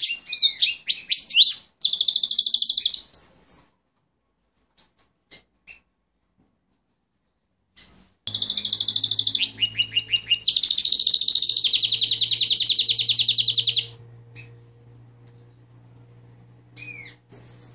you you